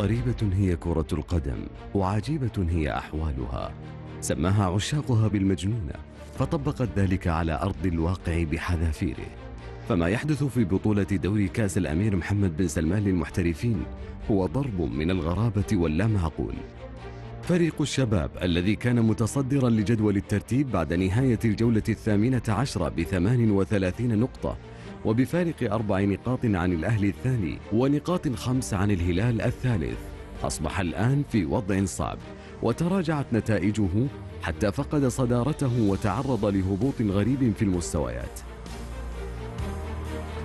غريبة هي كرة القدم وعجيبة هي أحوالها. سماها عشاقها بالمجنونة فطبقت ذلك على أرض الواقع بحذافيره. فما يحدث في بطولة دوري كأس الأمير محمد بن سلمان للمحترفين هو ضرب من الغرابة واللامعقول. فريق الشباب الذي كان متصدرا لجدول الترتيب بعد نهاية الجولة الثامنة عشرة بثمان وثلاثين نقطة وبفارق أربع نقاط عن الأهلي الثاني ونقاط خمس عن الهلال الثالث. أصبح الآن في وضع صعب وتراجعت نتائجه حتى فقد صدارته وتعرض لهبوط غريب في المستويات.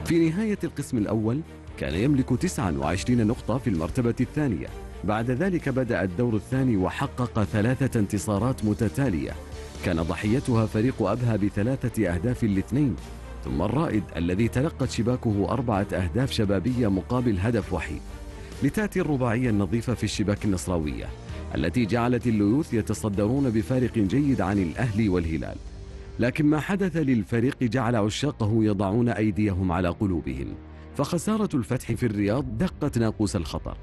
في نهاية القسم الأول كان يملك 29 نقطة في المرتبة الثانية. بعد ذلك بدأ الدور الثاني وحقق ثلاثة انتصارات متتالية. كان ضحيتها فريق أبها بثلاثة أهداف لاثنين ثم الرائد الذي تلقت شباكه أربعة أهداف شبابية مقابل هدف وحيد. لتأتي الرباعية النظيفة في الشباك النصراوية التي جعلت الليوث يتصدرون بفارق جيد عن الأهلي والهلال. لكن ما حدث للفريق جعل عشاقه يضعون أيديهم على قلوبهم. فخسارة الفتح في الرياض دقت ناقوس الخطر.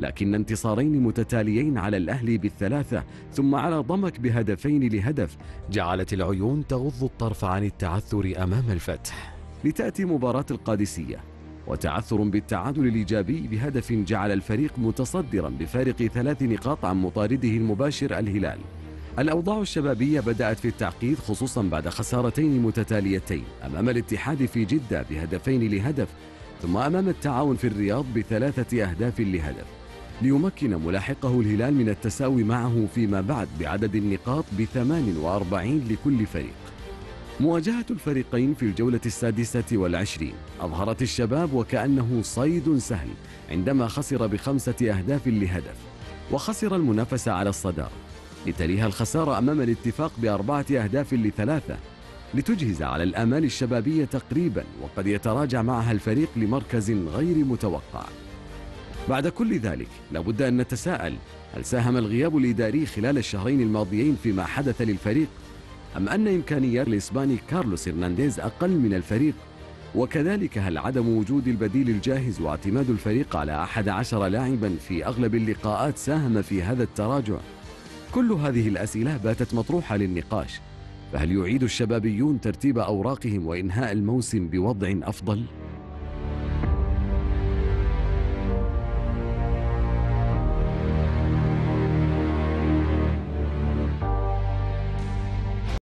لكن انتصارين متتاليين على الأهلي بالثلاثة ثم على ضمك بهدفين لهدف. جعلت العيون تغض الطرف عن التعثر أمام الفتح. لتأتي مباراة القادسية. وتعثر بالتعادل الإيجابي بهدف جعل الفريق متصدرا بفارق ثلاث نقاط عن مطارده المباشر الهلال. الأوضاع الشبابية بدأت في التعقيد خصوصا بعد خسارتين متتاليتين أمام الاتحاد في جدة بهدفين لهدف ثم أمام التعاون في الرياض بثلاثة أهداف لهدف. ليمكن ملاحقه الهلال من التساوي معه فيما بعد بعدد النقاط ب 48 لكل فريق. مواجهة الفريقين في الجولة السادسة والعشرين أظهرت الشباب وكأنه صيد سهل عندما خسر بخمسة أهداف لهدف وخسر المنافسة على الصدارة. لتليها الخسارة أمام الاتفاق بأربعة أهداف لثلاثة لتجهز على الآمال الشبابية تقريبا وقد يتراجع معها الفريق لمركز غير متوقع. بعد كل ذلك لابد أن نتساءل هل ساهم الغياب الإداري خلال الشهرين الماضيين فيما حدث للفريق؟ أم أن إمكانيات الإسباني كارلوس إرنانديز أقل من الفريق؟ وكذلك هل عدم وجود البديل الجاهز واعتماد الفريق على أحد عشر لاعبا في أغلب اللقاءات ساهم في هذا التراجع؟ كل هذه الأسئلة باتت مطروحة للنقاش فهل يعيد الشبابيون ترتيب أوراقهم وإنهاء الموسم بوضع أفضل؟